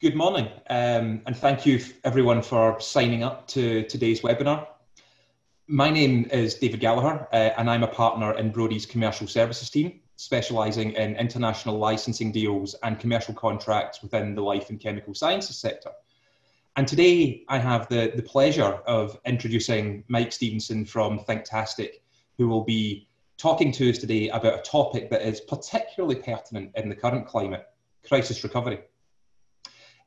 Good morning, um, and thank you everyone for signing up to today's webinar. My name is David Gallagher, uh, and I'm a partner in Brodies commercial services team, specialising in international licensing deals and commercial contracts within the life and chemical sciences sector. And today I have the, the pleasure of introducing Mike Stevenson from Thinktastic, who will be talking to us today about a topic that is particularly pertinent in the current climate, crisis recovery.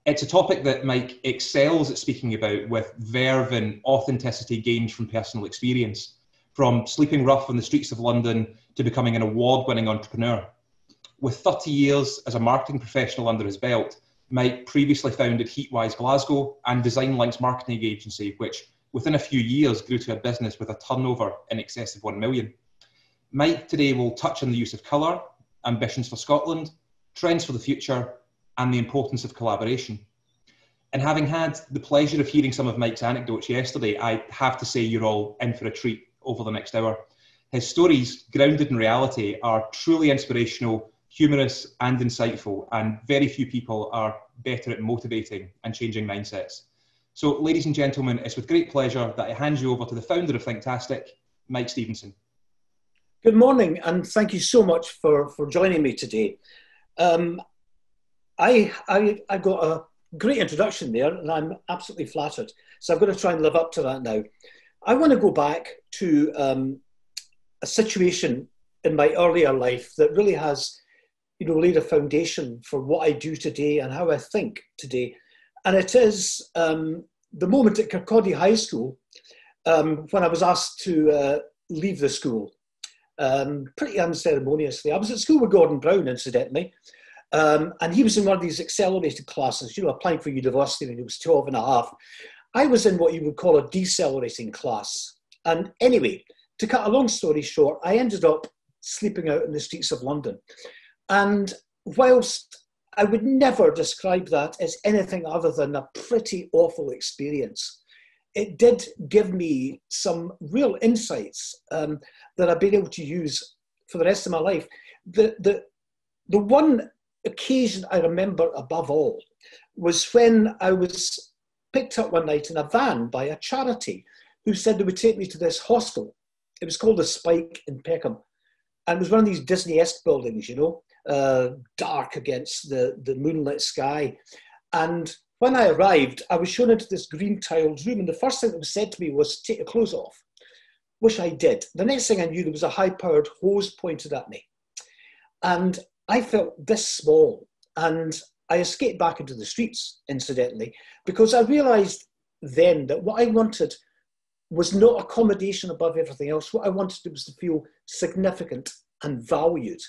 It's a topic that Mike excels at speaking about with verve and authenticity gained from personal experience, from sleeping rough on the streets of London to becoming an award winning entrepreneur. With 30 years as a marketing professional under his belt, Mike previously founded Heatwise Glasgow and Design Links Marketing Agency, which within a few years grew to a business with a turnover in excess of 1 million. Mike today will touch on the use of colour, ambitions for Scotland, trends for the future, and the importance of collaboration. And having had the pleasure of hearing some of Mike's anecdotes yesterday, I have to say you're all in for a treat over the next hour. His stories, grounded in reality, are truly inspirational, humorous, and insightful, and very few people are better at motivating and changing mindsets. So, ladies and gentlemen, it's with great pleasure that I hand you over to the founder of Thinktastic, Mike Stevenson. Good morning, and thank you so much for, for joining me today. Um, I, I, I got a great introduction there, and I'm absolutely flattered. So I'm going to try and live up to that now. I want to go back to um, a situation in my earlier life that really has, you know, laid a foundation for what I do today and how I think today. And it is um, the moment at Kirkcaldy High School um, when I was asked to uh, leave the school, um, pretty unceremoniously. I was at school with Gordon Brown, incidentally, um, and he was in one of these accelerated classes, you know, applying for university when he was 12 and a half. I was in what you would call a decelerating class. And anyway, to cut a long story short, I ended up sleeping out in the streets of London. And whilst I would never describe that as anything other than a pretty awful experience, it did give me some real insights um, that I've been able to use for the rest of my life. The, the, the one occasion I remember above all was when I was picked up one night in a van by a charity who said they would take me to this hostel. It was called the Spike in Peckham. And it was one of these Disney-esque buildings, you know, uh, dark against the, the moonlit sky. And when I arrived, I was shown into this green tiled room, and the first thing that was said to me was, take your clothes off, which I did. The next thing I knew, there was a high powered hose pointed at me. And I felt this small and I escaped back into the streets, incidentally, because I realized then that what I wanted was not accommodation above everything else. What I wanted was to feel significant and valued,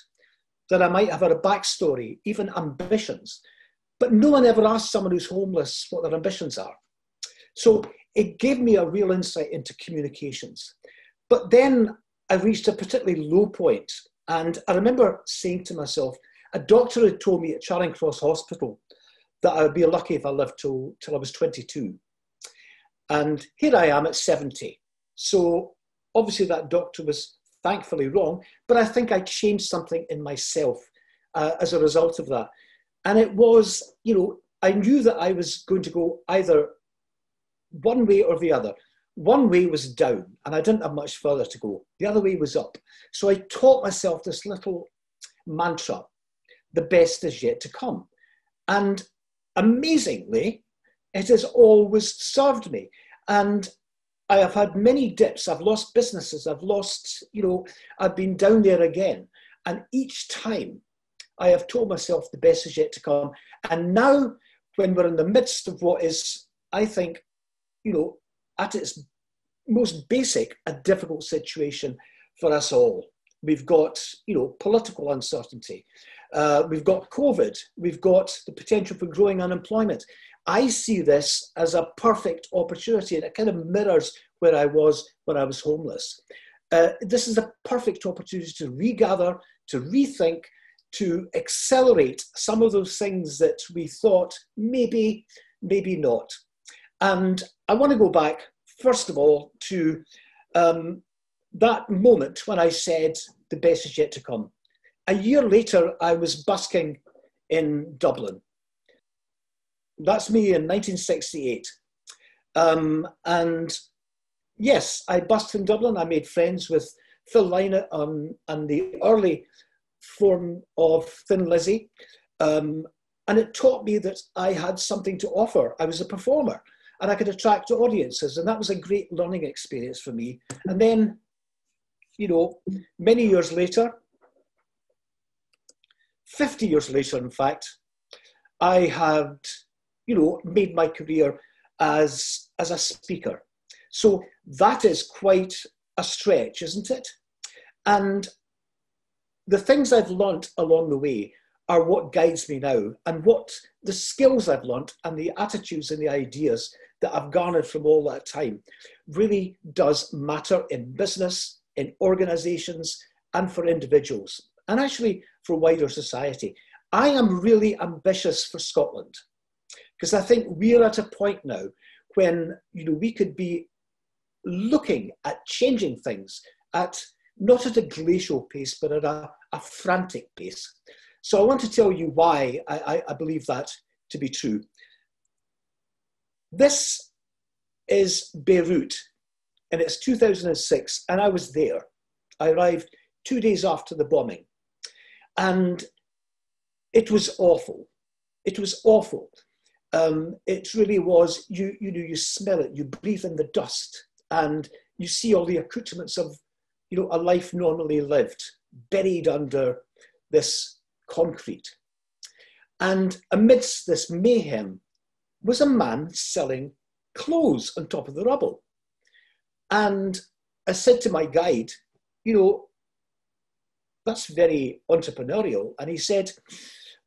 that I might have had a backstory, even ambitions. But no one ever asks someone who's homeless what their ambitions are. So it gave me a real insight into communications. But then I reached a particularly low point and I remember saying to myself, a doctor had told me at Charing Cross Hospital that I would be lucky if I lived till, till I was 22. And here I am at 70. So obviously that doctor was thankfully wrong, but I think I changed something in myself uh, as a result of that. And it was, you know, I knew that I was going to go either one way or the other. One way was down, and I didn't have much further to go. The other way was up. So I taught myself this little mantra the best is yet to come. And amazingly, it has always served me. And I have had many dips. I've lost businesses. I've lost, you know, I've been down there again. And each time I have told myself the best is yet to come. And now, when we're in the midst of what is, I think, you know, at its most basic, a difficult situation for us all. We've got, you know, political uncertainty. Uh, we've got COVID. We've got the potential for growing unemployment. I see this as a perfect opportunity, and it kind of mirrors where I was when I was homeless. Uh, this is a perfect opportunity to regather, to rethink, to accelerate some of those things that we thought maybe, maybe not. And I want to go back, first of all, to um, that moment when I said, the best is yet to come. A year later, I was busking in Dublin. That's me in 1968. Um, and yes, I busked in Dublin. I made friends with Phil Lynott um, and the early form of Thin Lizzy. Um, and it taught me that I had something to offer. I was a performer and I could attract audiences. And that was a great learning experience for me. And then, you know, many years later, 50 years later, in fact, I had, you know, made my career as, as a speaker. So that is quite a stretch, isn't it? And the things I've learnt along the way are what guides me now and what the skills I've learnt and the attitudes and the ideas that I've garnered from all that time really does matter in business, in organizations, and for individuals, and actually for wider society. I am really ambitious for Scotland because I think we're at a point now when you know we could be looking at changing things at not at a glacial pace, but at a, a frantic pace. So I want to tell you why I, I, believe that to be true. This is Beirut, and it's 2006, and I was there. I arrived two days after the bombing, and it was awful. It was awful. Um, it really was. You you know you smell it. You breathe in the dust, and you see all the accoutrements of you know, a life normally lived, buried under this concrete. And amidst this mayhem was a man selling clothes on top of the rubble. And I said to my guide, you know, that's very entrepreneurial. And he said,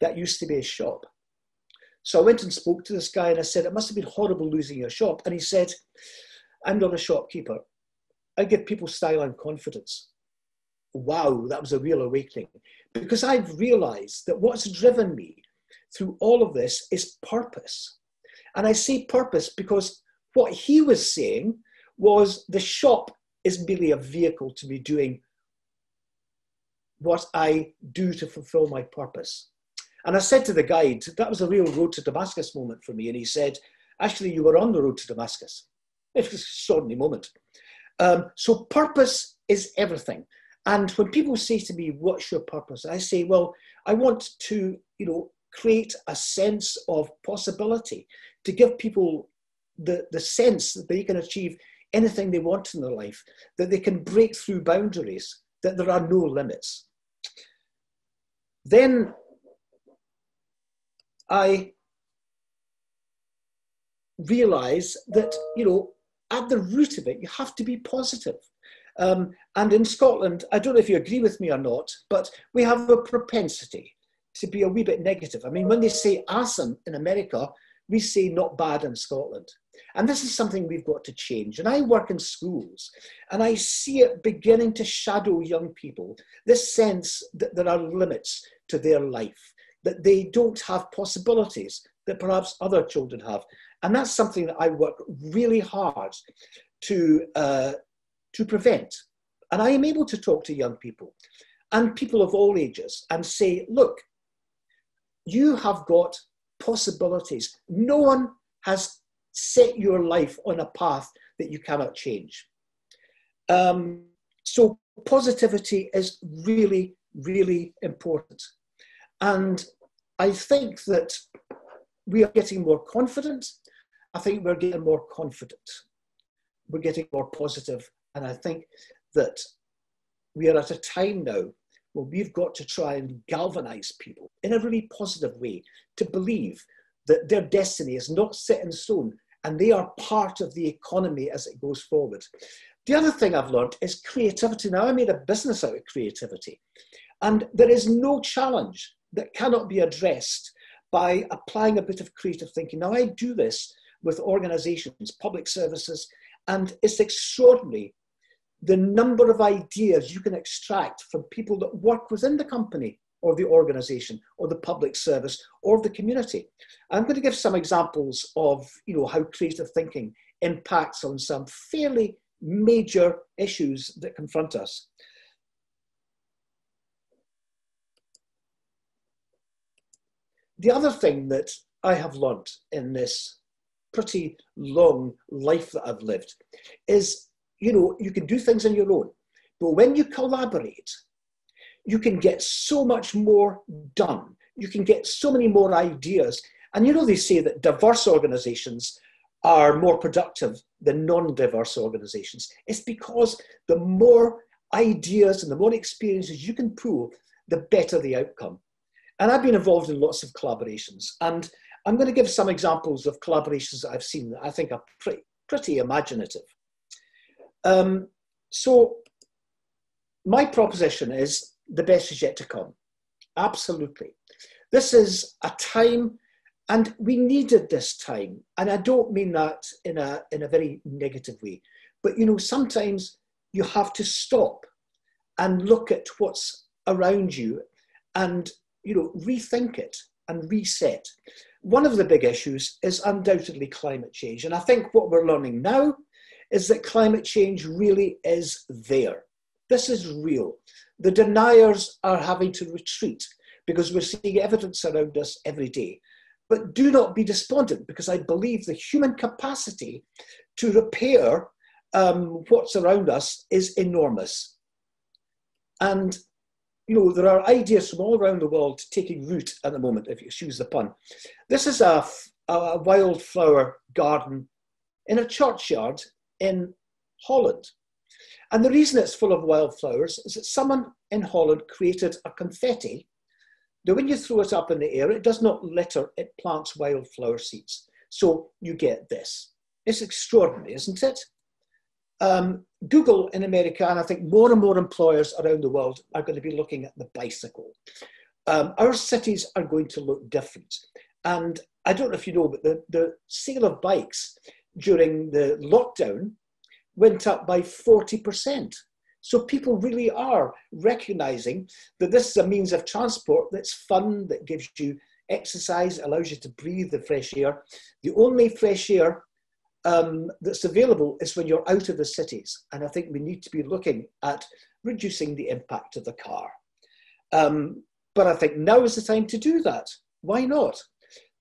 that used to be a shop. So I went and spoke to this guy and I said, it must have been horrible losing your shop. And he said, I'm not a shopkeeper. I give people style and confidence. Wow, that was a real awakening. Because I've realized that what's driven me through all of this is purpose. And I say purpose because what he was saying was the shop is merely a vehicle to me doing what I do to fulfill my purpose. And I said to the guide, that was a real road to Damascus moment for me. And he said, actually, you were on the road to Damascus. It was an extraordinary moment. Um, so purpose is everything. And when people say to me, "What's your purpose?" I say, "Well, I want to, you know, create a sense of possibility to give people the the sense that they can achieve anything they want in their life, that they can break through boundaries, that there are no limits." Then I realize that you know at the root of it, you have to be positive. Um, and in Scotland, I don't know if you agree with me or not, but we have a propensity to be a wee bit negative. I mean, when they say awesome in America, we say not bad in Scotland. And this is something we've got to change. And I work in schools and I see it beginning to shadow young people this sense that there are limits to their life, that they don't have possibilities that perhaps other children have. And that's something that I work really hard to, uh, to prevent. And I am able to talk to young people and people of all ages and say, look, you have got possibilities. No one has set your life on a path that you cannot change. Um, so positivity is really, really important. And I think that we are getting more confident. I think we're getting more confident. We're getting more positive. positive, And I think that we are at a time now where we've got to try and galvanize people in a really positive way to believe that their destiny is not set in stone and they are part of the economy as it goes forward. The other thing I've learned is creativity. Now, I made a business out of creativity, and there is no challenge that cannot be addressed by applying a bit of creative thinking. Now, I do this with organizations, public services, and it's extraordinary the number of ideas you can extract from people that work within the company or the organization or the public service or the community. I'm going to give some examples of you know, how creative thinking impacts on some fairly major issues that confront us. The other thing that I have learnt in this pretty long life that I've lived is, you know, you can do things on your own, but when you collaborate, you can get so much more done. You can get so many more ideas. And you know, they say that diverse organizations are more productive than non diverse organizations. It's because the more ideas and the more experiences you can pool, the better the outcome. And I've been involved in lots of collaborations. And I'm going to give some examples of collaborations that I've seen that I think are pretty, pretty imaginative. Um, so, my proposition is the best is yet to come. Absolutely. This is a time, and we needed this time. And I don't mean that in a, in a very negative way. But, you know, sometimes you have to stop and look at what's around you and, you know, rethink it and reset one of the big issues is undoubtedly climate change. And I think what we're learning now is that climate change really is there. This is real. The deniers are having to retreat because we're seeing evidence around us every day. But do not be despondent because I believe the human capacity to repair um, what's around us is enormous. And you know, there are ideas from all around the world taking root at the moment, if you excuse the pun. This is a, a wildflower garden in a churchyard in Holland. And the reason it's full of wildflowers is that someone in Holland created a confetti that when you throw it up in the air, it does not litter, it plants wildflower seeds. So you get this. It's extraordinary, isn't it? Um, Google in America, and I think more and more employers around the world are going to be looking at the bicycle. Um, our cities are going to look different. And I don't know if you know, but the, the sale of bikes during the lockdown went up by 40%. So people really are recognizing that this is a means of transport that's fun, that gives you exercise, allows you to breathe the fresh air. The only fresh air um, that's available is when you're out of the cities. And I think we need to be looking at reducing the impact of the car. Um, but I think now is the time to do that. Why not?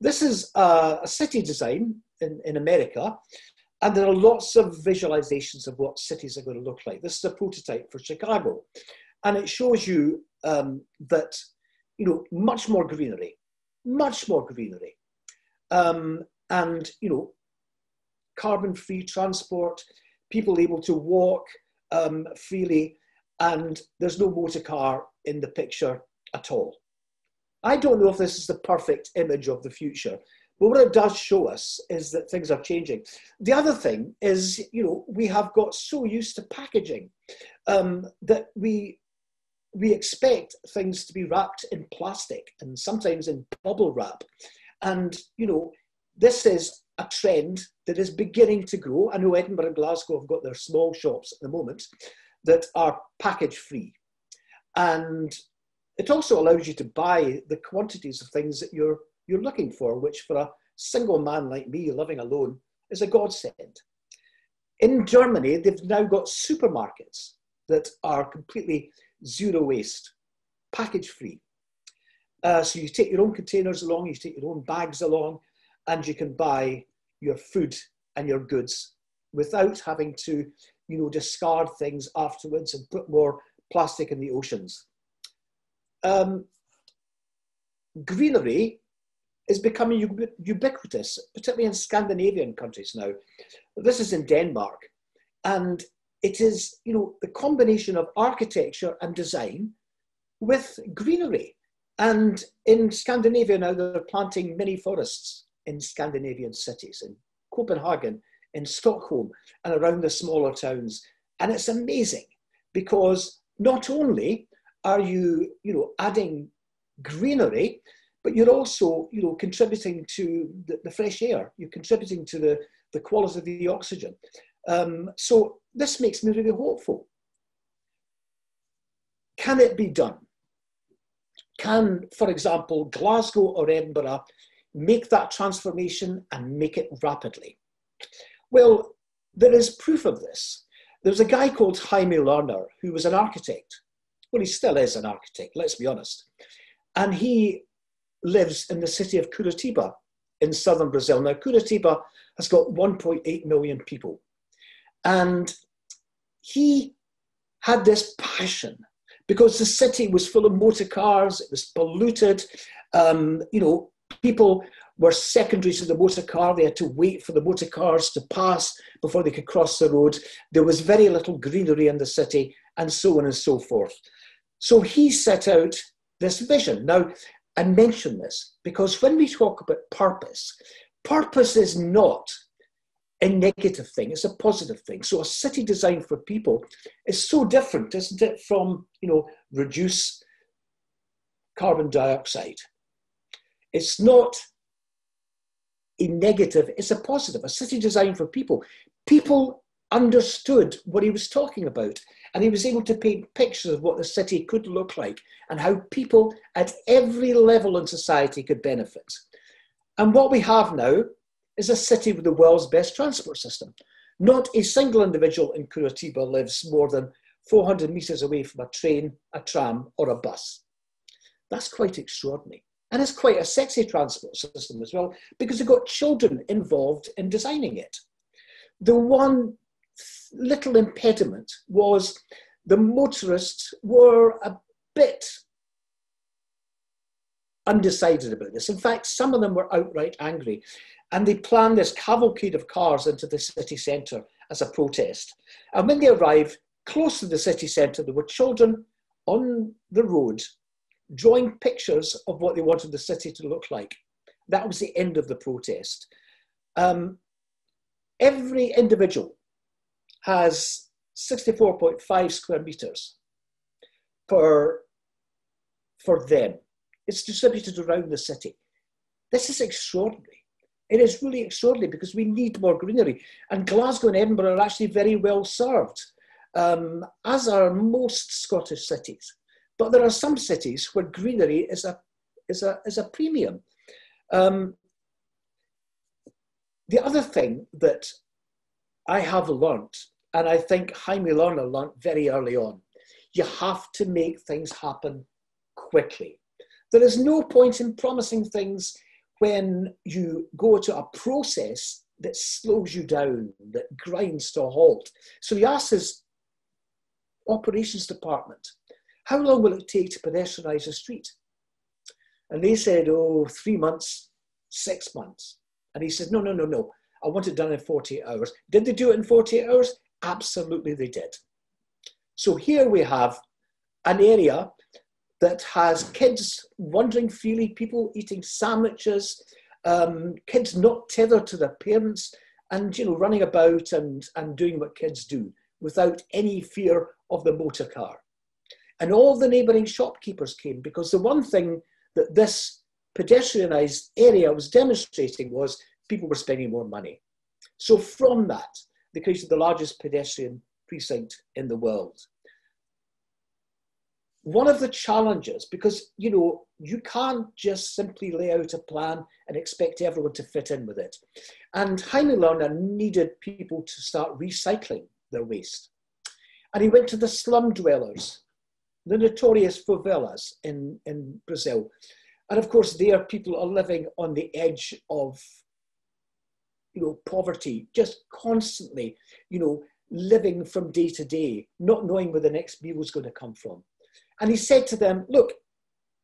This is a, a city design in, in America, and there are lots of visualizations of what cities are going to look like. This is a prototype for Chicago, and it shows you um, that you know much more greenery, much more greenery, um, and you know carbon free transport, people able to walk um, freely, and there's no motor car in the picture at all. I don't know if this is the perfect image of the future, but what it does show us is that things are changing. The other thing is, you know, we have got so used to packaging um, that we we expect things to be wrapped in plastic and sometimes in bubble wrap. And, you know, this is a trend that is beginning to grow. I know Edinburgh and Glasgow have got their small shops at the moment that are package free. And it also allows you to buy the quantities of things that you're, you're looking for, which for a single man like me living alone is a godsend. In Germany, they've now got supermarkets that are completely zero waste, package free. Uh, so you take your own containers along, you take your own bags along, and you can buy your food and your goods without having to, you know, discard things afterwards and put more plastic in the oceans. Um, greenery is becoming ubiquitous, particularly in Scandinavian countries now. This is in Denmark, and it is, you know, the combination of architecture and design with greenery. And in Scandinavia now, they're planting mini forests in Scandinavian cities, in Copenhagen, in Stockholm, and around the smaller towns. And it's amazing because not only are you, you know, adding greenery, but you're also, you know, contributing to the, the fresh air. You're contributing to the, the quality of the oxygen. Um, so this makes me really hopeful. Can it be done? Can, for example, Glasgow or Edinburgh make that transformation and make it rapidly? Well, there is proof of this. There's a guy called Jaime Lerner who was an architect. Well, he still is an architect, let's be honest. And he lives in the city of Curitiba in southern Brazil. Now, Curitiba has got 1.8 million people. And he had this passion because the city was full of motor cars, it was polluted. Um, you know, people were secondary to the motor car. They had to wait for the motor cars to pass before they could cross the road. There was very little greenery in the city, and so on and so forth. So he set out this vision. Now, I mention this because when we talk about purpose, purpose is not a negative thing, it's a positive thing. So a city designed for people is so different, isn't it, from, you know, reduce carbon dioxide. It's not a negative, it's a positive. A city designed for people. People understood what he was talking about and he was able to paint pictures of what the city could look like and how people at every level in society could benefit. And what we have now is a city with the world's best transport system. Not a single individual in Curitiba lives more than 400 metres away from a train, a tram, or a bus. That's quite extraordinary. And it's quite a sexy transport system as well, because they've got children involved in designing it. The one little impediment was the motorists were a bit undecided about this. In fact, some of them were outright angry. And they planned this cavalcade of cars into the city centre as a protest. And when they arrived close to the city centre, there were children on the road drawing pictures of what they wanted the city to look like. That was the end of the protest. Um, every individual has 64.5 square meters per, for them. It's distributed around the city. This is extraordinary. It is really extraordinary because we need more greenery. And Glasgow and Edinburgh are actually very well served, um, as are most Scottish cities. But there are some cities where greenery is a, is a, is a premium. Um, the other thing that I have learnt and I think Jaime Lerner learned very early on, you have to make things happen quickly. There is no point in promising things when you go to a process that slows you down, that grinds to a halt. So he asked his operations department, how long will it take to pedestrianise a street? And they said, oh, three months, six months. And he said, no, no, no, no. I want it done in 48 hours. Did they do it in 48 hours? Absolutely, they did. So here we have an area that has kids wandering freely, people eating sandwiches, um, kids not tethered to their parents, and you know running about and, and doing what kids do without any fear of the motor car. And all the neighbouring shopkeepers came because the one thing that this pedestrianised area was demonstrating was people were spending more money. So from that, they created the largest pedestrian precinct in the world. One of the challenges, because you know, you can't just simply lay out a plan and expect everyone to fit in with it. And Jaime Lerner needed people to start recycling their waste. And he went to the slum dwellers, the notorious favelas in, in Brazil. And of course, there people are living on the edge of you know, poverty, just constantly, you know, living from day to day, not knowing where the next meal was going to come from. And he said to them, Look,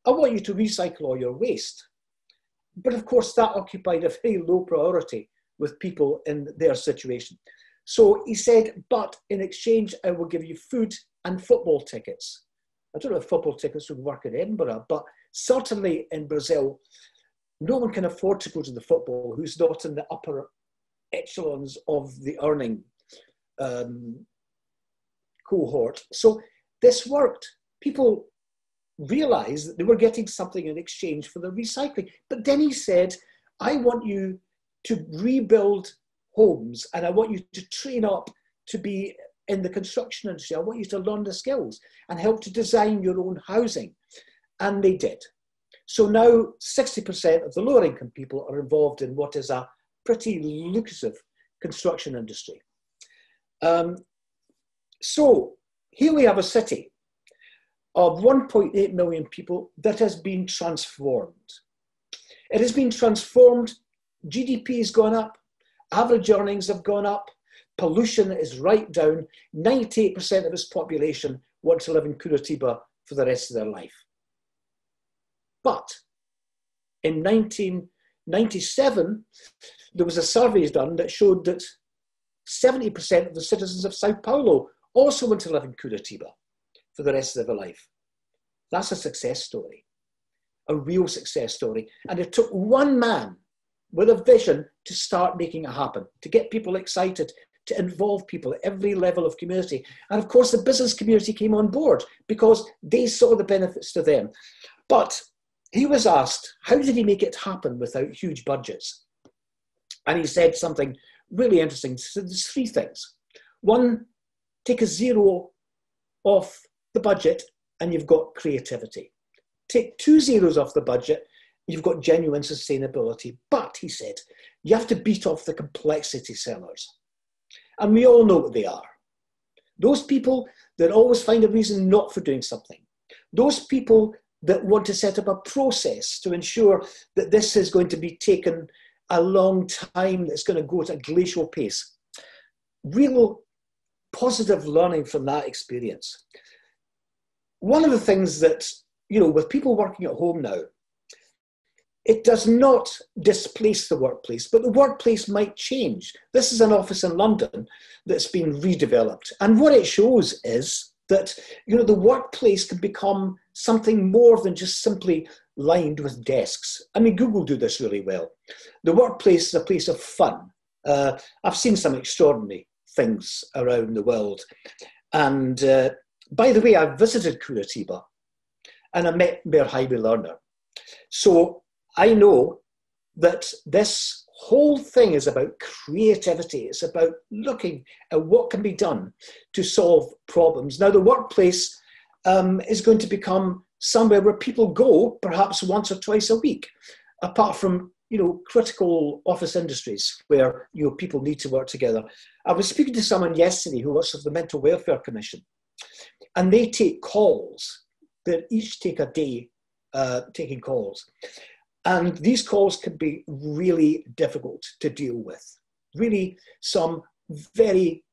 I want you to recycle all your waste. But of course, that occupied a very low priority with people in their situation. So he said, But in exchange, I will give you food and football tickets. I don't know if football tickets would work in Edinburgh, but certainly in Brazil, no one can afford to go to the football who's not in the upper echelons of the earning um, cohort. So this worked. People realized that they were getting something in exchange for the recycling. But then he said, I want you to rebuild homes and I want you to train up to be in the construction industry. I want you to learn the skills and help to design your own housing. And they did. So now 60% of the lower income people are involved in what is a pretty lucrative construction industry. Um, so here we have a city of 1.8 million people that has been transformed. It has been transformed GDP has gone up, average earnings have gone up, pollution is right down. 98% of its population want to live in Curitiba for the rest of their life. But in 1997, there was a survey done that showed that 70% of the citizens of Sao Paulo also want to live in Curitiba for the rest of their life. That's a success story, a real success story. And it took one man with a vision to start making it happen, to get people excited, to involve people at every level of community. And of course, the business community came on board because they saw the benefits to them. But he was asked, how did he make it happen without huge budgets? And he said something really interesting. So there's three things. One, take a zero off the budget and you've got creativity. Take two zeros off the budget, you've got genuine sustainability. But, he said, you have to beat off the complexity sellers. And we all know what they are. Those people that always find a reason not for doing something. Those people that want to set up a process to ensure that this is going to be taken a long time, that's going to go at a glacial pace. Real positive learning from that experience. One of the things that, you know, with people working at home now, it does not displace the workplace, but the workplace might change. This is an office in London that's been redeveloped. And what it shows is that you know the workplace can become something more than just simply lined with desks. I mean, Google do this really well. The workplace is a place of fun. Uh, I've seen some extraordinary things around the world. And uh, by the way, I visited Curitiba and I met Mayor Jaime Lerner. So I know that this whole thing is about creativity. It's about looking at what can be done to solve problems. Now, the workplace um, is going to become somewhere where people go perhaps once or twice a week, apart from you know critical office industries where you know people need to work together. I was speaking to someone yesterday who works for the Mental Welfare Commission, and they take calls. They each take a day uh, taking calls, and these calls can be really difficult to deal with. Really, some very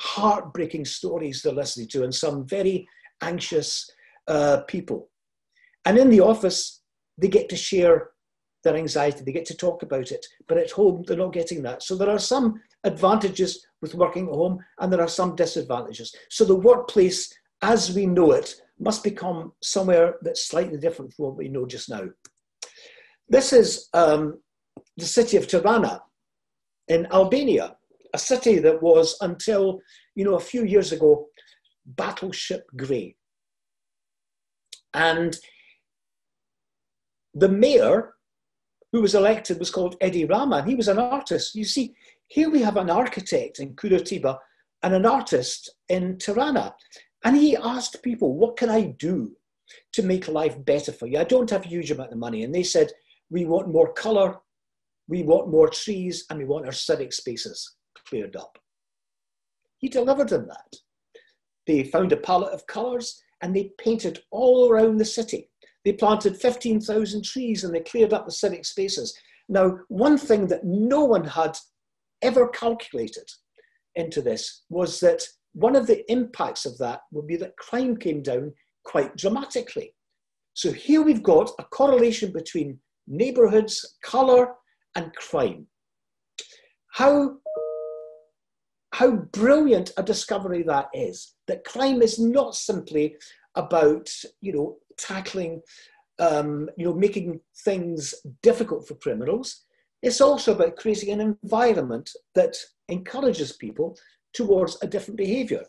heartbreaking stories they're listening to, and some very anxious uh, people. And in the office, they get to share their anxiety, they get to talk about it. But at home, they're not getting that. So there are some advantages with working at home, and there are some disadvantages. So the workplace, as we know it, must become somewhere that's slightly different from what we know just now. This is um, the city of Tirana in Albania, a city that was until you know a few years ago battleship grey. And the mayor who was elected was called Edi Rama, and he was an artist. You see, here we have an architect in Curitiba and an artist in Tirana. And he asked people, What can I do to make life better for you? I don't have a huge amount of money. And they said, We want more colour, we want more trees, and we want our civic spaces cleared up. He delivered them that. They found a palette of colours and they painted all around the city. They planted 15,000 trees and they cleared up the civic spaces. Now, one thing that no one had ever calculated into this was that one of the impacts of that would be that crime came down quite dramatically. So here we've got a correlation between neighborhoods, color, and crime. How how brilliant a discovery that is that crime is not simply about you know tackling um, you know making things difficult for criminals it's also about creating an environment that encourages people towards a different behavior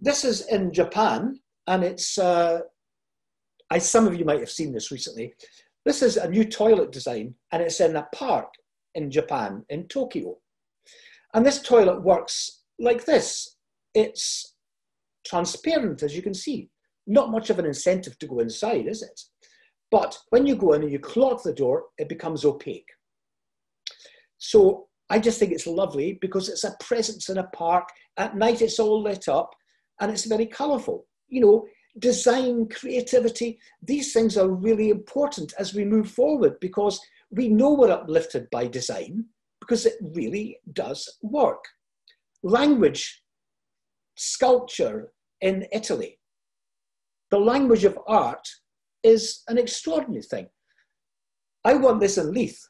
this is in japan and it's uh, I, some of you might have seen this recently this is a new toilet design and it's in a park in japan in tokyo and this toilet works like this. It's transparent, as you can see. Not much of an incentive to go inside, is it? But when you go in and you clog the door, it becomes opaque. So I just think it's lovely because it's a presence in a park. At night, it's all lit up and it's very colourful. You know, design, creativity, these things are really important as we move forward because we know we're uplifted by design because it really does work. Language, sculpture in Italy, the language of art is an extraordinary thing. I want this in Leith,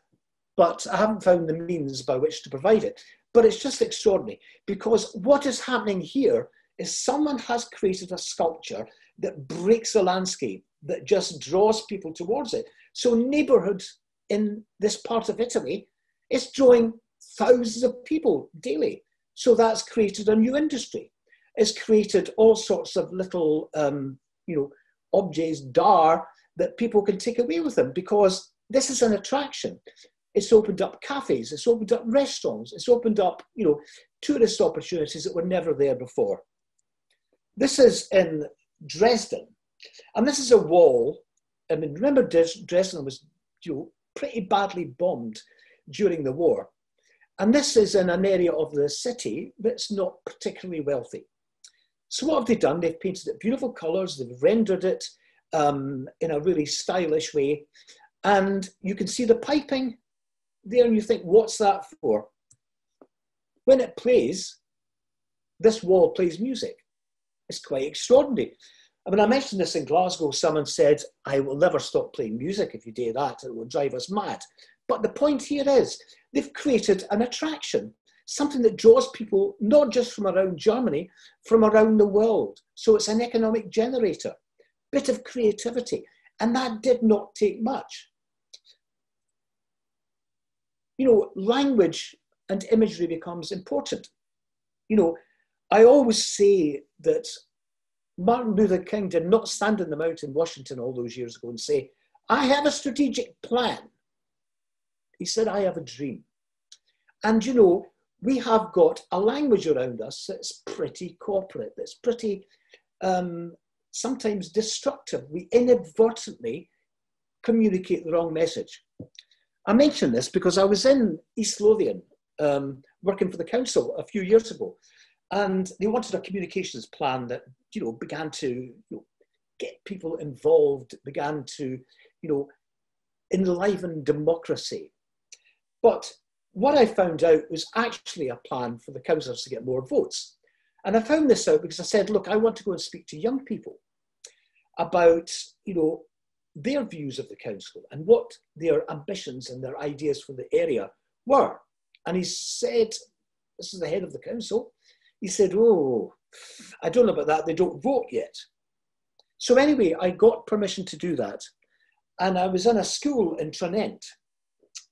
but I haven't found the means by which to provide it. But it's just extraordinary because what is happening here is someone has created a sculpture that breaks the landscape, that just draws people towards it. So, neighborhoods in this part of Italy is drawing thousands of people daily. So, that's created a new industry. It's created all sorts of little, um, you know, objets d'art that people can take away with them because this is an attraction. It's opened up cafes, it's opened up restaurants, it's opened up, you know, tourist opportunities that were never there before. This is in Dresden, and this is a wall. I mean, remember Dresden was you know, pretty badly bombed during the war. And this is in an area of the city that's not particularly wealthy. So what have they done? They've painted it beautiful colours, they've rendered it um, in a really stylish way. And you can see the piping there and you think, what's that for? When it plays, this wall plays music. It's quite extraordinary. I mean, I mentioned this in Glasgow. Someone said, I will never stop playing music if you do that. It will drive us mad. But the point here is, they've created an attraction, something that draws people not just from around Germany, from around the world. So it's an economic generator, bit of creativity. And that did not take much you know, language and imagery becomes important. You know, I always say that Martin Luther King did not stand in the Mount in Washington all those years ago and say, I have a strategic plan. He said, I have a dream. And you know, we have got a language around us that's pretty corporate, that's pretty um, sometimes destructive. We inadvertently communicate the wrong message. I mention this because I was in East Lothian um, working for the council a few years ago, and they wanted a communications plan that you know began to you know, get people involved, began to you know enliven democracy. But what I found out was actually a plan for the councillors to get more votes. And I found this out because I said, look, I want to go and speak to young people about, you know, their views of the council and what their ambitions and their ideas for the area were. And he said, This is the head of the council. He said, Oh, I don't know about that. They don't vote yet. So, anyway, I got permission to do that. And I was in a school in Tranent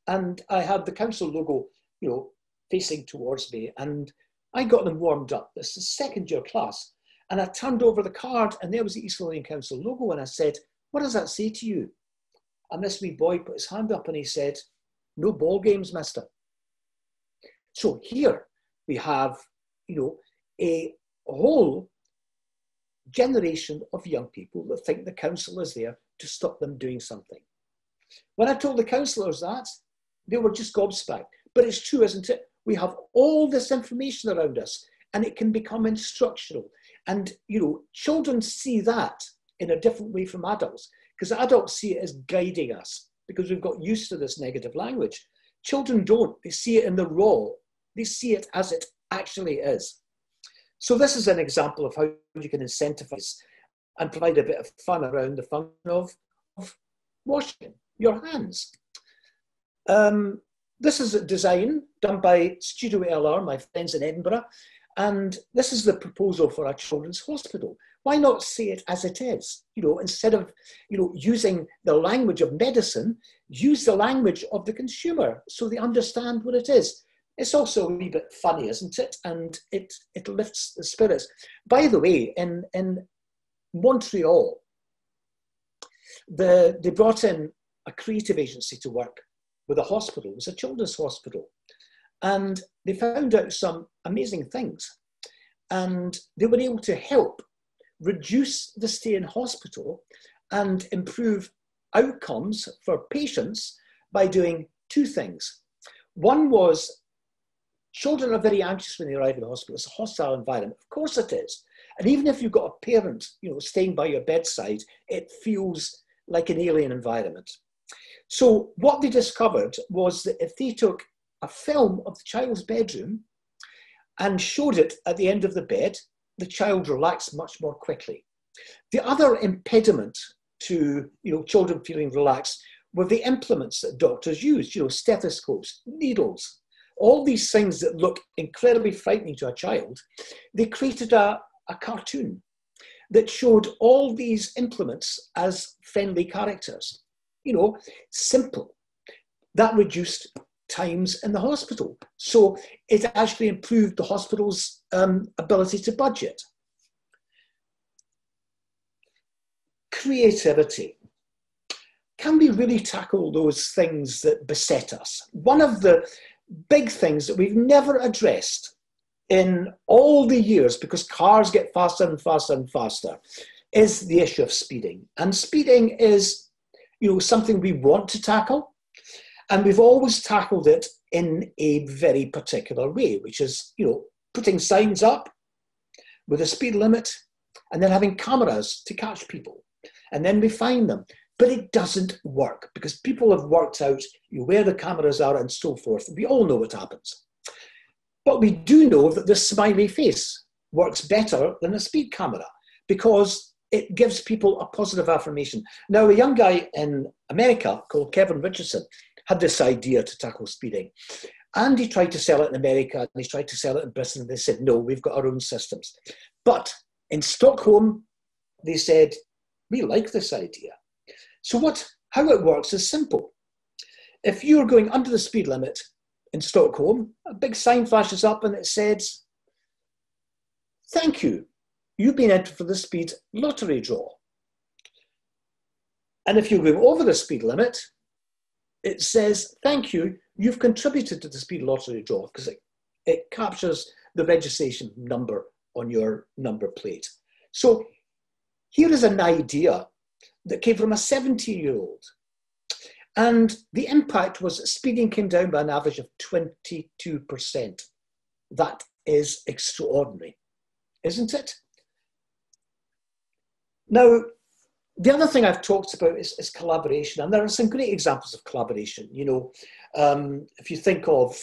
and I had the council logo, you know, facing towards me. And I got them warmed up. This is second year class. And I turned over the card and there was the East Lothian Council logo. And I said, what does that say to you? And this wee boy put his hand up and he said, No ball games, mister. So here we have, you know, a whole generation of young people that think the council is there to stop them doing something. When I told the councillors that, they were just gobsmacked. But it's true, isn't it? We have all this information around us and it can become instructional. And, you know, children see that in a different way from adults because adults see it as guiding us because we've got used to this negative language. Children don't, they see it in the raw, they see it as it actually is. So, this is an example of how you can incentivize and provide a bit of fun around the fun of, of washing your hands. Um, this is a design done by Studio LR, my friends in Edinburgh, and this is the proposal for a children's hospital why not say it as it is? You know, instead of you know using the language of medicine, use the language of the consumer so they understand what it is. It's also a wee bit funny, isn't it? And it it lifts the spirits. By the way, in in Montreal, the they brought in a creative agency to work with a hospital. It was a children's hospital, and they found out some amazing things, and they were able to help reduce the stay in hospital and improve outcomes for patients by doing two things. One was children are very anxious when they arrive in the hospital. It's a hostile environment. Of course it is. And even if you've got a parent, you know, staying by your bedside, it feels like an alien environment. So what they discovered was that if they took a film of the child's bedroom and showed it at the end of the bed, the child relaxed much more quickly. The other impediment to you know, children feeling relaxed were the implements that doctors used, you know, stethoscopes, needles, all these things that look incredibly frightening to a child. They created a, a cartoon that showed all these implements as friendly characters. You know, simple. That reduced times in the hospital. So it actually improved the hospital's um, ability to budget. Creativity. Can we really tackle those things that beset us? One of the big things that we've never addressed in all the years, because cars get faster and faster and faster, is the issue of speeding. And speeding is, you know, something we want to tackle, and we've always tackled it in a very particular way, which is, you know, putting signs up with a speed limit and then having cameras to catch people. And then we find them. But it doesn't work because people have worked out where the cameras are and so forth. We all know what happens. But we do know that the smiley face works better than a speed camera because it gives people a positive affirmation. Now, a young guy in America called Kevin Richardson had this idea to tackle speeding. And he tried to sell it in America and he tried to sell it in Britain. They said, no, we've got our own systems. But in Stockholm, they said, we like this idea. So what, how it works is simple. If you're going under the speed limit in Stockholm, a big sign flashes up and it says, thank you, you've been entered for the speed lottery draw. And if you're going over the speed limit, it says, thank you, you've contributed to the speed lottery draw because it, it captures the registration number on your number plate. So here is an idea that came from a 70 year old. And the impact was speeding came down by an average of 22%. That is extraordinary, isn't it? Now, the other thing I've talked about is, is, collaboration, and there are some great examples of collaboration. You know, um, if you think of,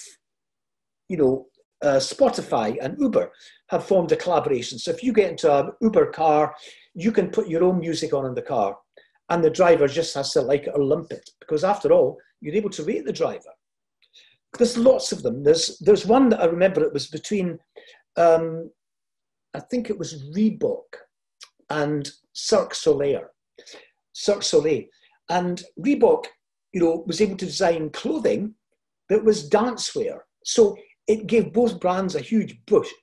you know, uh, Spotify and Uber have formed a collaboration. So if you get into an Uber car, you can put your own music on in the car, and the driver just has to like it or lump it, because after all, you're able to rate the driver. There's lots of them. There's there's one that I remember. It was between, um, I think it was Reebok and Cirque Soleil Cirque Soleil. And Reebok, you know, was able to design clothing that was dancewear. So it gave both brands a huge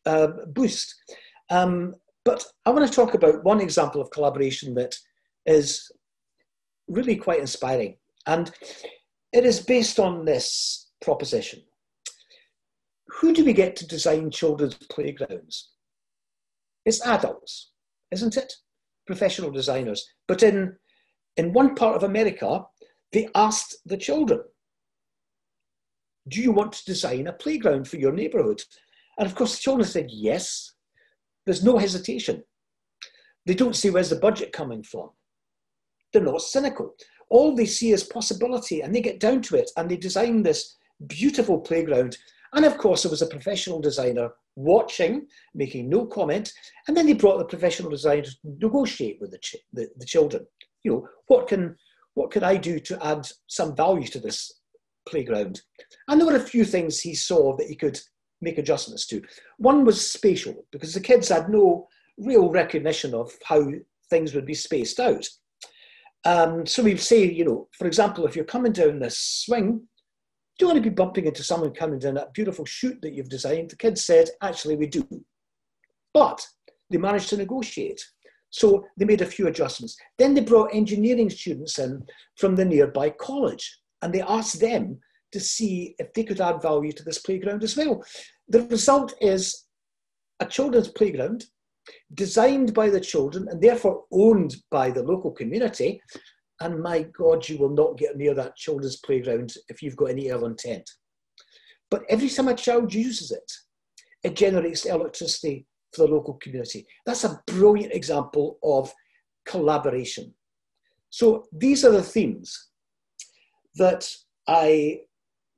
uh, boost. Um, but I want to talk about one example of collaboration that is really quite inspiring. And it is based on this proposition. Who do we get to design children's playgrounds? It's adults, isn't it? Professional designers. But in in one part of America, they asked the children, Do you want to design a playground for your neighborhood? And of course, the children said yes. There's no hesitation. They don't see where's the budget coming from. They're not cynical. All they see is possibility and they get down to it and they design this beautiful playground. And of course, there was a professional designer watching, making no comment. And then they brought the professional designer to negotiate with the, ch- the, the children you know, what can what can I do to add some value to this playground? And there were a few things he saw that he could make adjustments to. One was spatial, because the kids had no real recognition of how things would be spaced out. Um, so we'd say, you know, for example, if you're coming down this swing, do you want to be bumping into someone coming down that beautiful chute that you've designed? The kids said, actually, we do. But they managed to negotiate. So they made a few adjustments. Then they brought engineering students in from the nearby college and they asked them to see if they could add value to this playground as well. The result is a children's playground designed by the children and therefore owned by the local community. And my God, you will not get near that children's playground if you've got any ill intent. But every time a child uses it, it generates electricity for the local community. That's a brilliant example of collaboration. So these are the themes. that I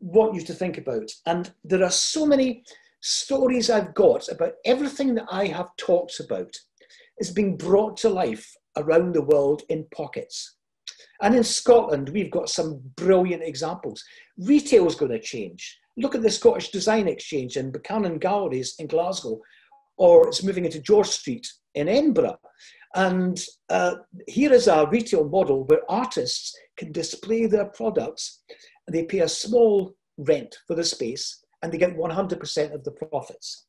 want you to think about. And there are so many stories I've got about everything that I have talked about is being brought to life around the world in pockets. And in Scotland, we've got some brilliant examples. Retail is going to change. Look at the Scottish Design Exchange in Buchanan Galleries in Glasgow, or it's moving into George Street in Edinburgh. And uh, here is a retail model where artists can display their products they pay a small rent for the space and they get 100% of the profits.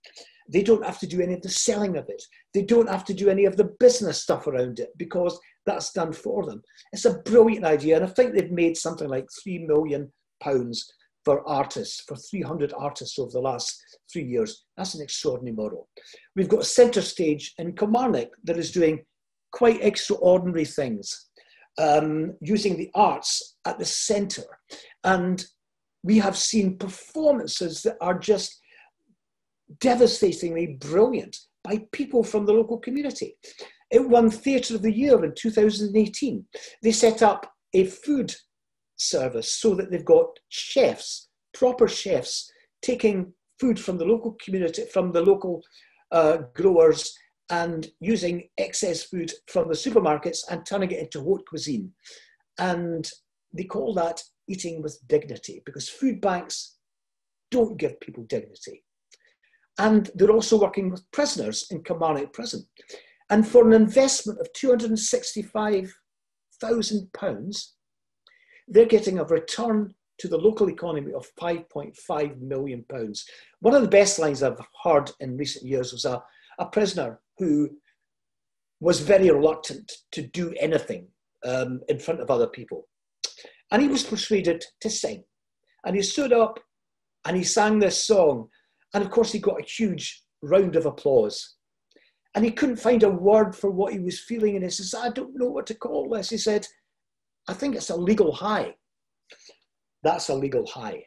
They don't have to do any of the selling of it. They don't have to do any of the business stuff around it because that's done for them. It's a brilliant idea, and I think they've made something like three million pounds for artists, for 300 artists over the last three years. That's an extraordinary model. We've got a centre stage in Kilmarnock that is doing quite extraordinary things, um, using the arts at the centre. And we have seen performances that are just devastatingly brilliant by people from the local community. It won Theatre of the Year in 2018. They set up a food service so that they've got chefs, proper chefs, taking food from the local community, from the local uh, growers, and using excess food from the supermarkets and turning it into haute cuisine. And they call that eating with dignity because food banks don't give people dignity. And they're also working with prisoners in Kilmarnock Prison. And for an investment of £265,000, they're getting a return to the local economy of £5.5 million. One of the best lines I've heard in recent years was a, a prisoner who was very reluctant to do anything um, in front of other people. And he was persuaded to sing. And he stood up and he sang this song and of course, he got a huge round of applause. And he couldn't find a word for what he was feeling. And he says, I don't know what to call this. He said, I think it's a legal high. That's a legal high.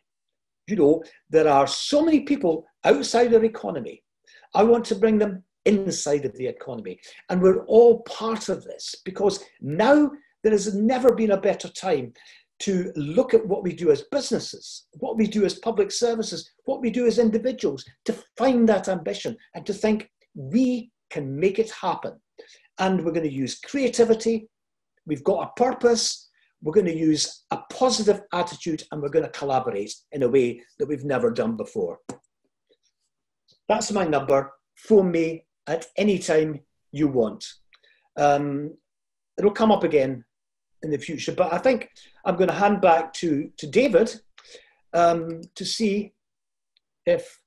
You know, there are so many people outside our economy. I want to bring them inside of the economy. And we're all part of this because now there has never been a better time to look at what we do as businesses, what we do as public services, what we do as individuals, to find that ambition and to think we can make it happen. And we're going to use creativity, we've got a purpose, we're going to use a positive attitude, and we're going to collaborate in a way that we've never done before. That's my number. Phone me at any time you want. Um, it'll come up again in the future. But I think I'm going to hand back to, to David um, to see if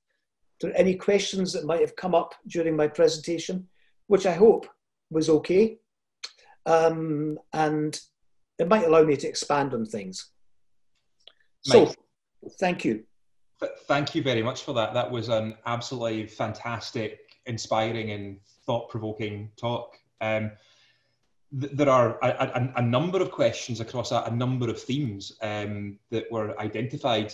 there are any questions that might have come up during my presentation, which I hope was okay. Um, and it might allow me to expand on things. So, thank you. Thank you very much for that. That was an absolutely fantastic, inspiring, and thought provoking talk. Um, there are a, a, a, number of questions across a, a number of themes um, that were identified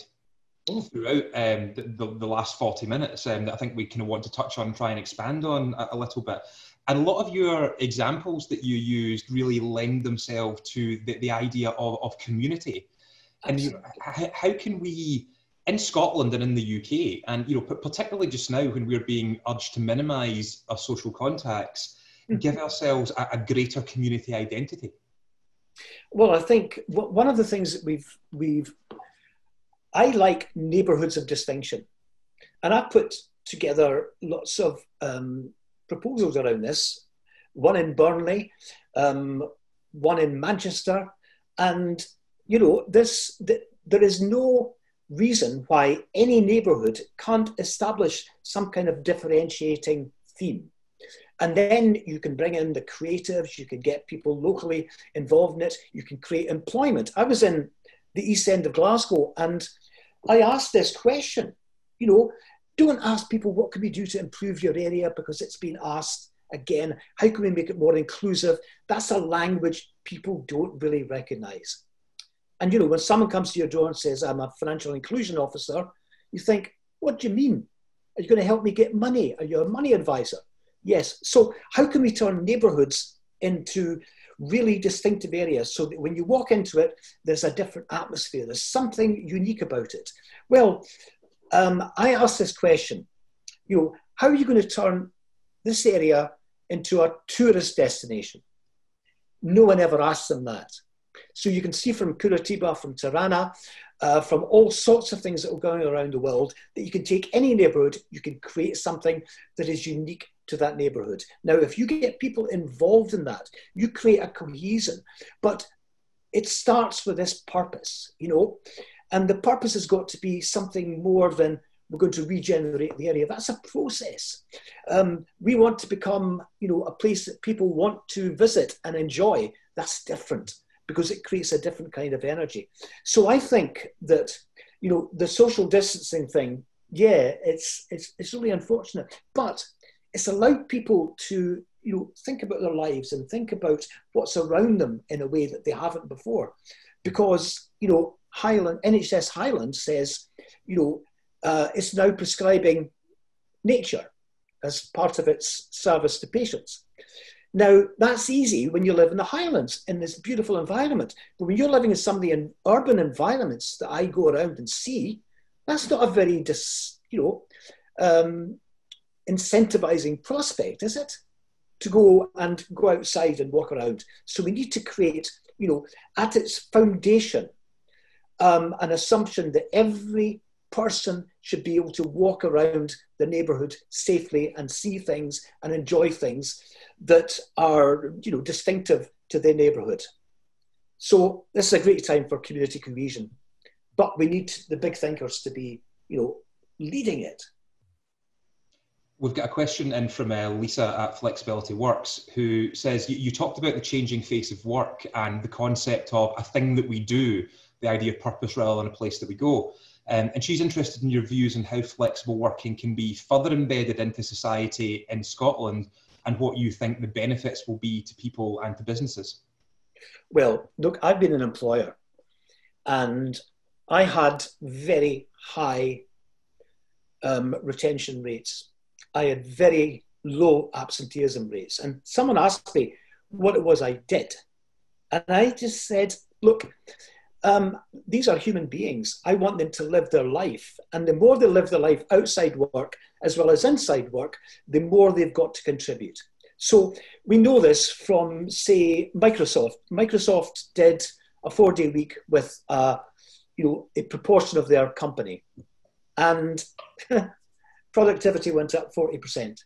throughout um, the, the, the, last 40 minutes um, that I think we kind of want to touch on, try and expand on a, little bit. And a lot of your examples that you used really lend themselves to the, the idea of, of community. And you how, how can we, in Scotland and in the UK, and you know, particularly just now when we're being urged to minimise our social contacts, give ourselves a, a greater community identity? Well, I think one of the things that we've we've I like neighbourhoods of distinction, and I put together lots of um, proposals around this. One in Burnley, um, one in Manchester, and you know this. The, there is no reason why any neighbourhood can't establish some kind of differentiating theme. And then you can bring in the creatives, you can get people locally involved in it, you can create employment. I was in the East End of Glasgow and I asked this question, you know, don't ask people what can we do to improve your area because it's been asked again, how can we make it more inclusive? That's a language people don't really recognize. And you know, when someone comes to your door and says, I'm a financial inclusion officer, you think, what do you mean? Are you going to help me get money? Are you a money advisor? Yes. So how can we turn neighborhoods into really distinctive areas so that when you walk into it, there's a different atmosphere. There's something unique about it. Well, um, I asked this question, you know, how are you going to turn this area into a tourist destination? No one ever asked them that. So you can see from Curitiba, from Tirana, uh, from all sorts of things that are going around the world that you can take any neighborhood, you can create something that is unique to that neighborhood. Now, if you get people involved in that, you create a cohesion. But it starts with this purpose, you know, and the purpose has got to be something more than we're going to regenerate the area. That's a process. Um, we want to become, you know, a place that people want to visit and enjoy. That's different because it creates a different kind of energy. So I think that, you know, the social distancing thing, yeah, it's it's it's really unfortunate, but it's allowed people to you know think about their lives and think about what's around them in a way that they haven't before, because you know Highland NHS Highland says, you know, uh, it's now prescribing nature as part of its service to patients. Now, that's easy when you live in the Highlands in this beautiful environment. But when you're living in some of the urban environments that I go around and see, that's not a very, dis, you know, um, incentivizing prospect, is it? To go and go outside and walk around. So we need to create, you know, at its foundation, um, an assumption that every person should be able to walk around the neighborhood safely and see things and enjoy things that are you know distinctive to their neighborhood so this is a great time for community cohesion but we need the big thinkers to be you know leading it We've got a question in from uh, Lisa at Flexibility Works who says, you, talked about the changing face of work and the concept of a thing that we do, the idea of purpose rather than a place that we go. Um, and she's interested in your views on how flexible working can be further embedded into society in Scotland and what you think the benefits will be to people and to businesses. Well, look, I've been an employer and I had very high um, retention rates. I had very low absenteeism rates. And someone asked me what it was I did. And I just said, look, um, these are human beings. I want them to live their life. And the more they live their life outside work as well as inside work, the more they've got to contribute. So we know this from, say, Microsoft. Microsoft did a four day week with uh, you know, a proportion of their company. And productivity went up 40%.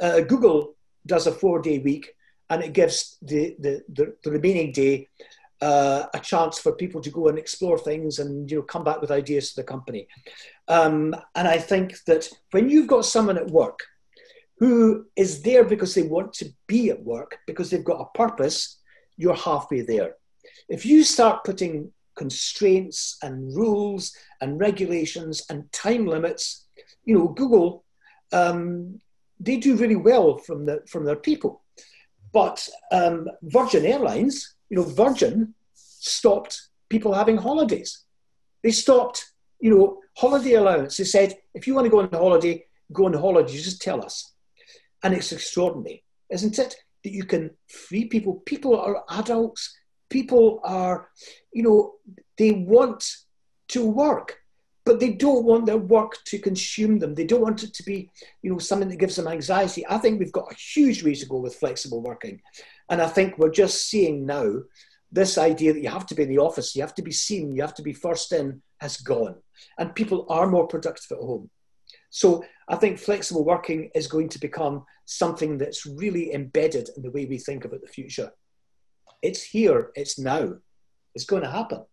Uh, Google does a four day week and it gives the, the, the, the remaining day uh, a chance for people to go and explore things and you know come back with ideas to the company. Um, and I think that when you've got someone at work who is there because they want to be at work because they've got a purpose, you're halfway there. If you start putting constraints and rules and regulations and time limits, you know Google, um, they do really well from the from their people. But um, Virgin Airlines you know, Virgin stopped people having holidays. They stopped, you know, holiday allowance. They said, if you want to go on holiday, go on holiday, just tell us. And it's extraordinary, isn't it? That you can free people. People are adults. People are, you know, they want to work, but they don't want their work to consume them. They don't want it to be, you know, something that gives them anxiety. I think we've got a huge way to go with flexible working. And I think we're just seeing now this idea that you have to be in the office, you have to be seen, you have to be first in has gone. And people are more productive at home. So I think flexible working is going to become something that's really embedded in the way we think about the future. It's here, it's now, it's going to happen.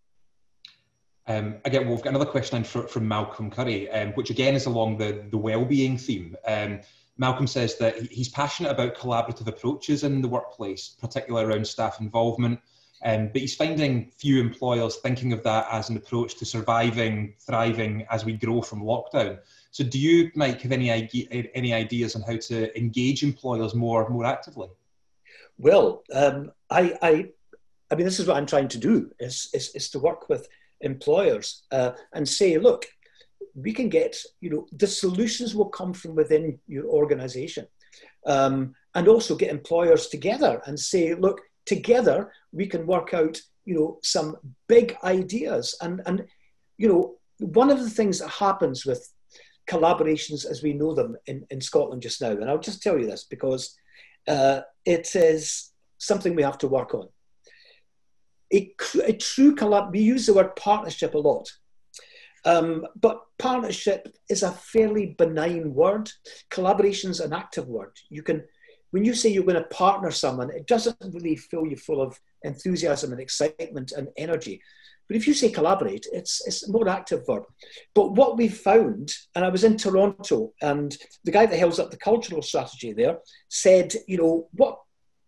Um, again, we've got another question from, from Malcolm Curry, um, which again is along the, the well-being theme. Um, Malcolm says that he's passionate about collaborative approaches in the workplace, particularly around staff involvement. Um, but he's finding few employers thinking of that as an approach to surviving, thriving as we grow from lockdown. So, do you, Mike, have any any ideas on how to engage employers more more actively? Well, um, I, I, I mean, this is what I'm trying to do: is is, is to work with employers uh, and say, look, we can get, you know, the solutions will come from within your organization. Um, and also get employers together and say, look, together we can work out, you know, some big ideas. And, and you know, one of the things that happens with collaborations as we know them in, in Scotland just now, and I'll just tell you this because uh, it is something we have to work on. A, a true collab, we use the word partnership a lot, um, but partnership is a fairly benign word. Collaboration is an active word. You can, when you say you're going to partner someone, it doesn't really fill you full of enthusiasm and excitement and energy. But if you say collaborate, it's, it's a more active verb. But what we found, and I was in Toronto, and the guy that helps up the cultural strategy there said, you know, what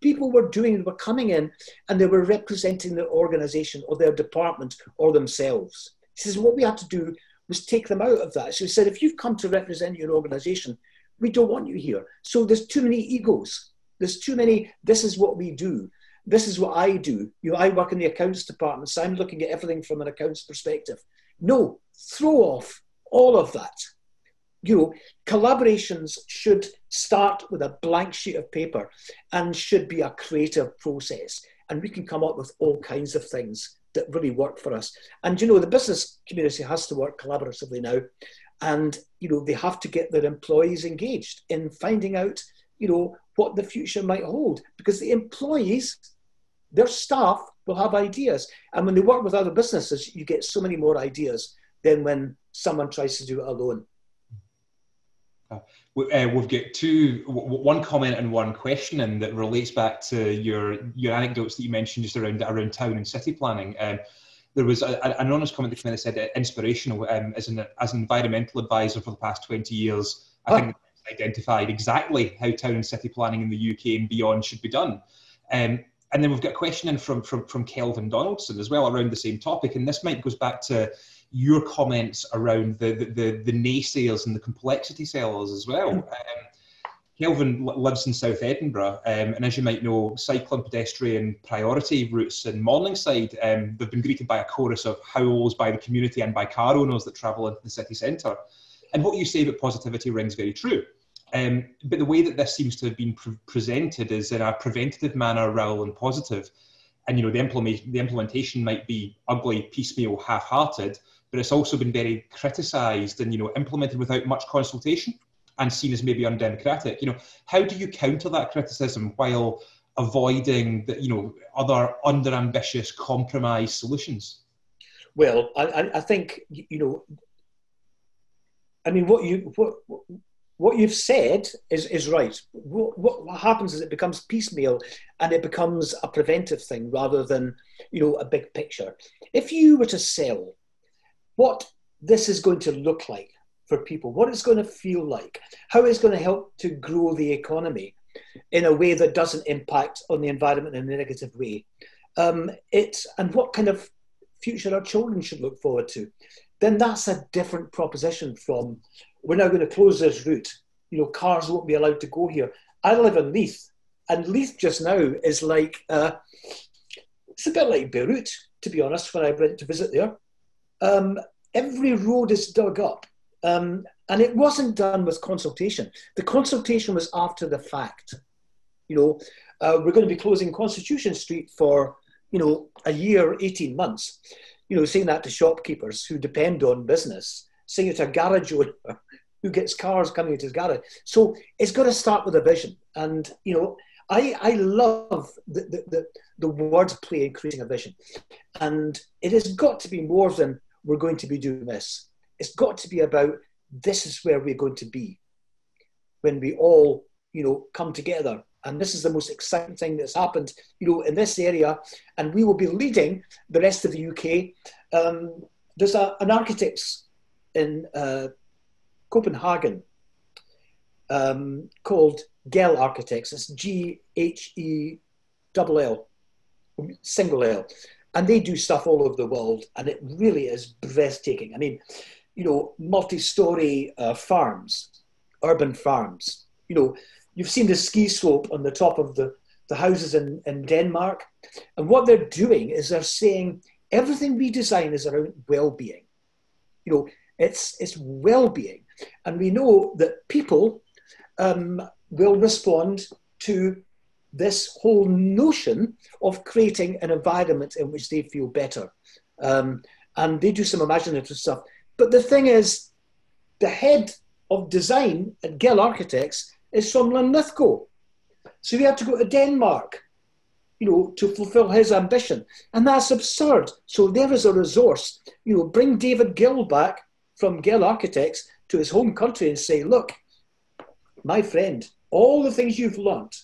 people were doing, were coming in and they were representing the organization or their department or themselves. He says, what we had to do was take them out of that. So he said, if you've come to represent your organization, we don't want you here. So there's too many egos. There's too many, this is what we do this is what I do. You know, I work in the accounts department, so I'm looking at everything from an accounts perspective. No, throw off all of that. You know, collaborations should start with a blank sheet of paper and should be a creative process. And we can come up with all kinds of things that really work for us. And you know, the business community has to work collaboratively now. And you know, they have to get their employees engaged in finding out, you know, what the future might hold. Because the employees their staff will have ideas. And when they work with other businesses, you get so many more ideas than when someone tries to do it alone. Uh, uh we've got two, one comment and one question, and that relates back to your your anecdotes that you mentioned just around around town and city planning. Um, there was a, an anonymous comment that came in that said uh, inspirational um, as an as an environmental advisor for the past twenty years. I oh. think identified exactly how town and city planning in the UK and beyond should be done. Um, and then we've got a question in from, from, from Kelvin Donaldson as well around the same topic. And this might goes back to your comments around the, the, the, the naysayers and the complexity sellers as well. Mm. Um, Kelvin lives in South Edinburgh, um, and as you might know, cycle and pedestrian priority routes in Morningside, um, they've been greeted by a chorus of howls by the community and by car owners that travel into the city centre. And what you say about positivity rings very true. Um, but the way that this seems to have been pre- presented is in a preventative manner rather than positive. And you know, the implementation, the implementation might be ugly, piecemeal, half-hearted, but it's also been very criticised and you know implemented without much consultation and seen as maybe undemocratic. You know, how do you counter that criticism while avoiding the you know other under-ambitious compromise solutions? Well, I, I think you know. I mean, what you what what you've said is, is right. What, what, happens is it becomes piecemeal and it becomes a preventive thing rather than, you know, a big picture. If you were to sell what this is going to look like for people, what it's going to feel like, how it's going to help to grow the economy in a way that doesn't impact on the environment in a negative way, um, it's, and what kind of future our children should look forward to, then that's a different proposition from we're now going to close this route. You know, cars won't be allowed to go here. I live in Leith, and Leith just now is like, uh, it's a bit like Beirut, to be honest, when I went to visit there. Um, every road is dug up. Um, and it wasn't done with consultation. The consultation was after the fact. You know, uh, we're going to be closing Constitution Street for, you know, a year, 18 months. You know, saying that to shopkeepers who depend on business, saying it to a garage owner who gets cars coming into his garage. So it's got to start with a vision. And, you know, I, I love the, the, the, the wordplay in creating a vision. And it has got to be more than we're going to be doing this. It's got to be about this is where we're going to be when we all, you know, come together. And this is the most exciting thing that's happened, you know, in this area. And we will be leading the rest of the UK. Um, there's a, an architects in uh, Copenhagen um, called Gehl Architects. It's G H E double L, single L. And they do stuff all over the world, and it really is breathtaking. I mean, you know, multi story uh, farms, urban farms. You know, you've seen the ski slope on the top of the, the houses in, in Denmark. And what they're doing is they're saying everything we design is around well being. You know, it's, it's well being. And we know that people um, will respond to this whole notion of creating an environment in which they feel better. Um, and they do some imaginative stuff. But the thing is, the head of design at Gehl Architects is from Linlithgow. So he had to go to Denmark, you know, to fulfill his ambition. And that's absurd. So there is a resource, you know, bring David Gill back from Gehl Architects to his home country and say, look, my friend, all the things you've learnt,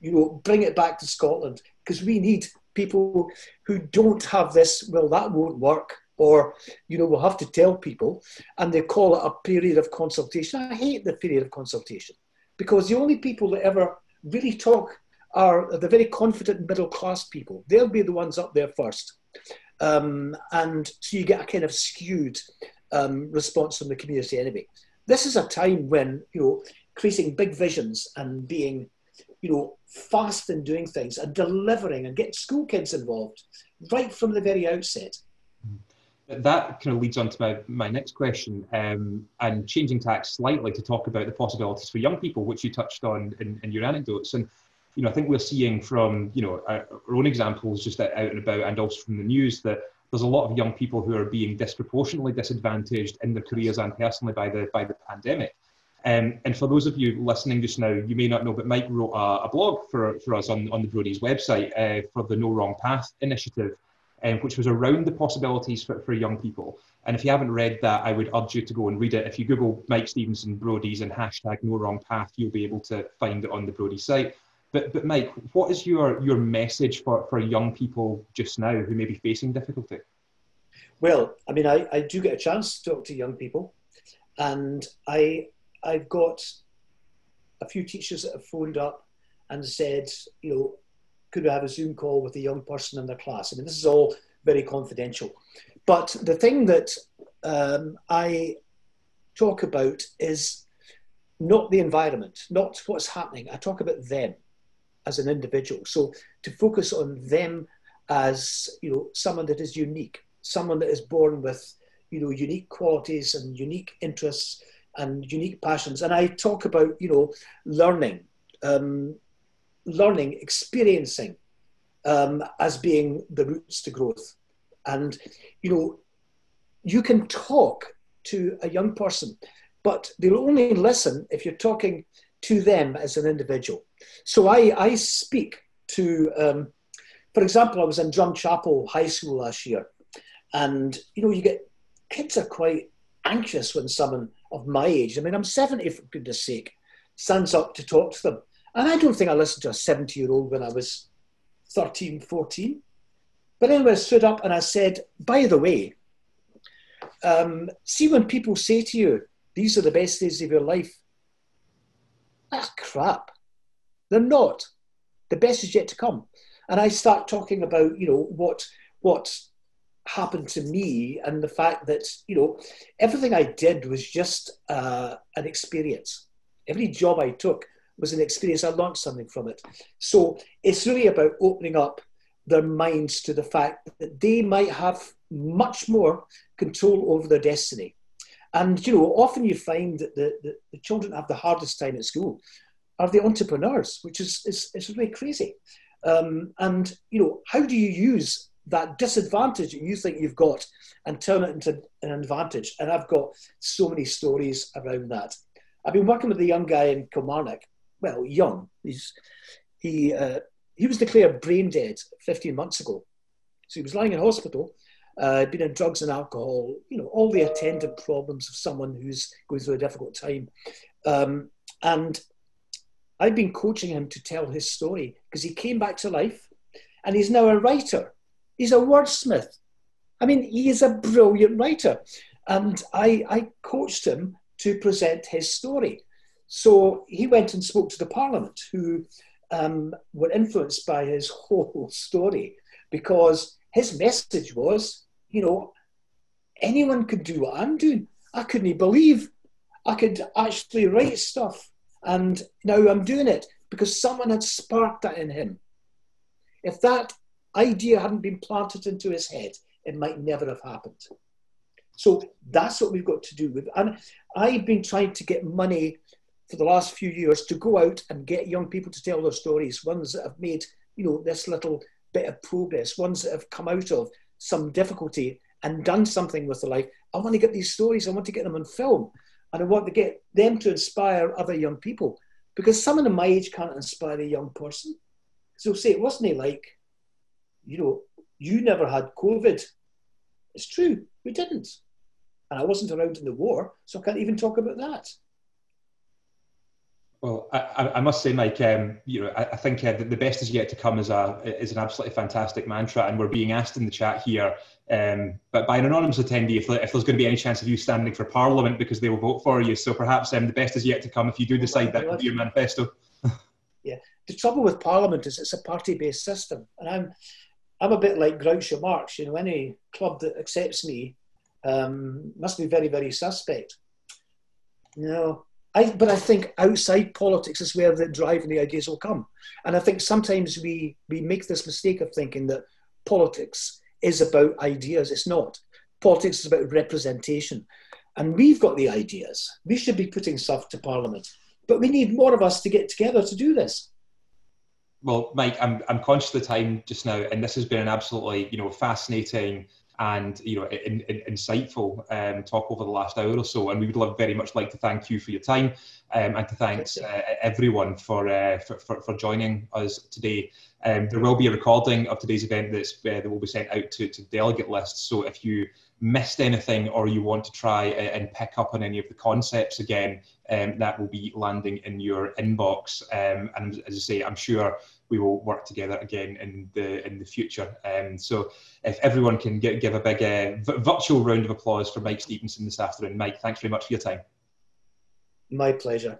you know, bring it back to Scotland because we need people who don't have this, well, that won't work, or, you know, we'll have to tell people, and they call it a period of consultation. I hate the period of consultation because the only people that ever really talk are the very confident middle class people. They'll be the ones up there first. Um, and so you get a kind of skewed um, response from the community anyway. This is a time when, you know, creating big visions and being you know, fast in doing things and delivering and getting school kids involved right from the very outset. That kind of leads on to my, my next question um, and changing tack slightly to talk about the possibilities for young people, which you touched on in, in your anecdotes. And, you know, I think we're seeing from, you know, our, our own examples just out and about and also from the news that there's a lot of young people who are being disproportionately disadvantaged in their careers and personally by the, by the pandemic. Um, and for those of you listening just now, you may not know, but Mike wrote a, a blog for, for us on, on the Brodies website uh, for the No Wrong Path initiative, um, which was around the possibilities for, for young people. And if you haven't read that, I would urge you to go and read it. If you Google Mike Stevenson Brodies and hashtag No Wrong Path, you'll be able to find it on the Brodie site. But, but Mike, what is your, your message for, for young people just now who may be facing difficulty? Well, I mean, I, I do get a chance to talk to young people, and I I've got a few teachers that have phoned up and said, you know, could we have a Zoom call with a young person in their class? I mean, this is all very confidential. But the thing that um, I talk about is not the environment, not what's happening. I talk about them as an individual. So to focus on them as you know someone that is unique, someone that is born with you know unique qualities and unique interests and unique passions. And I talk about, you know, learning, um, learning, experiencing um, as being the roots to growth. And, you know, you can talk to a young person, but they'll only listen if you're talking to them as an individual. So I, I speak to, um, for example, I was in Drumchapel High School last year, and you know, you get kids are quite anxious when someone of my age, I mean, I'm 70 for goodness sake, stands up to talk to them. And I don't think I listened to a 70 year old when I was 13, 14. But anyway, I stood up and I said, by the way, um, see when people say to you, these are the best days of your life, that's crap. They're not. The best is yet to come. And I start talking about, you know, what what happened to me and the fact that you know everything i did was just uh, an experience. Every job i took was an experience. I learned something from it. So it's really about opening up their minds to the fact that they might have much more control over their destiny. And you know often you find that the, the, the children have the hardest time at school. Are the entrepreneurs? Which is, is, is really crazy. Um, and you know how do you use that disadvantage that you think you've got and turn it into an advantage. And I've got so many stories around that. I've been working with a young guy in Kilmarnock. Well, young. He's he uh, he was declared brain dead 15 months ago. So he was lying in hospital, uh, been in drugs and alcohol. You know all the attendant problems of someone who's going through a difficult time. Um, and I've been coaching him to tell his story because he came back to life, and he's now a writer He's a wordsmith. I mean, he is a brilliant writer. And I, I coached him to present his story. So he went and spoke to the Parliament, who um, were influenced by his whole story because his message was, you know, anyone could do what I'm doing. I couldn't believe I could actually write stuff. And now I'm doing it because someone had sparked that in him. If that idea hadn't been planted into his head, it might never have happened. So that's what we've got to do with. And I've been trying to get money for the last few years to go out and get young people to tell their stories, ones that have made, you know, this little bit of progress, ones that have come out of some difficulty and done something with their life. I want to get these stories, I want to get them on film, and I want to get them to inspire other young people. Because someone of my age can't inspire a young person. So say, it wasn't it like, you know, you never had COVID. It's true, we didn't. And I wasn't around in the war, so I can't even talk about that. Well, I, I, must say, Mike, um, you know, I, I think uh, the best is yet to come is a is an absolutely fantastic mantra, and we're being asked in the chat here, um, but by an anonymous attendee, if, if there's going to be any chance of you standing for Parliament because they will vote for you. So perhaps um, the best is yet to come if you do decide that will be your manifesto. yeah, the trouble with Parliament is it's a party-based system, and I'm I'm a bit like Groucho Marx. You know, any club that accepts me um, must be very, very suspect. You know, I, but I think outside politics is where the drive and the ideas will come. And I think sometimes we, we make this mistake of thinking that politics is about ideas. It's not. Politics is about representation. And we've got the ideas. We should be putting stuff to Parliament. But we need more of us to get together to do this. Well, Mike, I'm, I'm conscious of the time just now, and this has been an absolutely you know fascinating and you know in, in, insightful um, talk over the last hour or so. And we would love very much like to thank you for your time um, and to thank uh, everyone for, uh, for, for, for joining us today. Um, there will be a recording of today's event that's uh, that will be sent out to, to delegate lists. So if you missed anything or you want to try and pick up on any of the concepts again, um, that will be landing in your inbox. Um, and as I say, I'm sure we will work together again in the in the future. Um, so if everyone can get, give a big uh, virtual round of applause for Mike Stevenson this afternoon. Mike, thanks very much for your time. My pleasure.